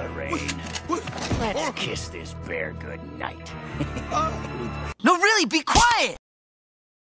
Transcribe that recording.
Lorraine. Let's kiss this bear good night. No, really, be quiet!